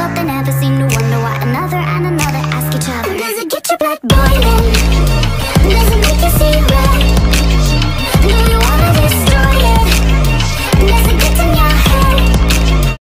up, but they never seem to wonder why another and another ask each other Does it get your blood boiling?